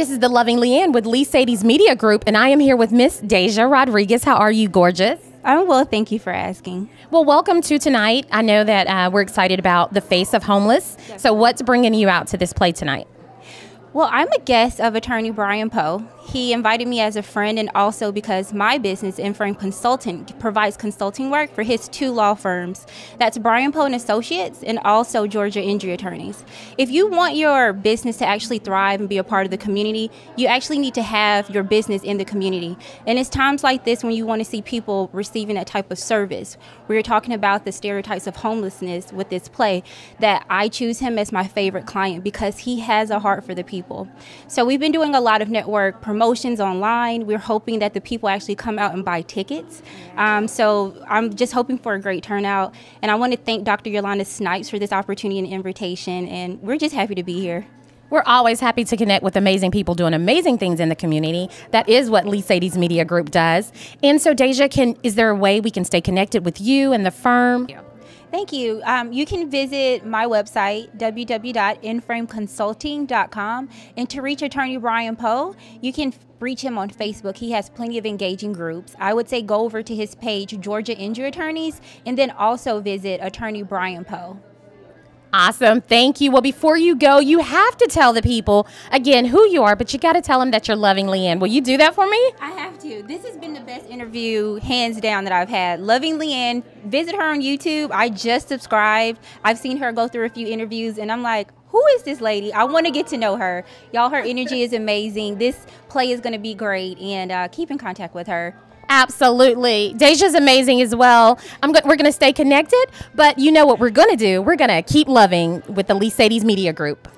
This is the Loving Leanne with Lee Sadie's Media Group, and I am here with Miss Deja Rodriguez. How are you, gorgeous? I'm well, thank you for asking. Well, welcome to tonight. I know that uh, we're excited about the face of homeless. So, what's bringing you out to this play tonight? Well, I'm a guest of attorney Brian Poe. He invited me as a friend and also because my business, Inframe Consultant, provides consulting work for his two law firms. That's Brian Poe and Associates and also Georgia Injury Attorneys. If you want your business to actually thrive and be a part of the community, you actually need to have your business in the community. And it's times like this when you want to see people receiving that type of service. We are talking about the stereotypes of homelessness with this play that I choose him as my favorite client because he has a heart for the people. So we've been doing a lot of network promotions online. We're hoping that the people actually come out and buy tickets. Um, so I'm just hoping for a great turnout. And I want to thank Dr. Yolanda Snipes for this opportunity and invitation. And we're just happy to be here. We're always happy to connect with amazing people doing amazing things in the community. That is what Lee Sadie's Media Group does. And so, Deja, can is there a way we can stay connected with you and the firm? Yeah. Thank you. Um, you can visit my website, www.inframeconsulting.com. And to reach attorney Brian Poe, you can reach him on Facebook. He has plenty of engaging groups. I would say go over to his page, Georgia Injury Attorneys, and then also visit attorney Brian Poe. Awesome. Thank you. Well, before you go, you have to tell the people again who you are, but you got to tell them that you're loving Leanne. Will you do that for me? I have to. This has been the best interview, hands down, that I've had. Loving Leanne. Visit her on YouTube. I just subscribed. I've seen her go through a few interviews, and I'm like, who is this lady? I want to get to know her. Y'all, her energy is amazing. This play is going to be great, and uh, keep in contact with her. Absolutely. Deja's amazing as well. Go- we're going to stay connected, but you know what we're going to do? We're going to keep loving with the Lee Sadie's Media Group.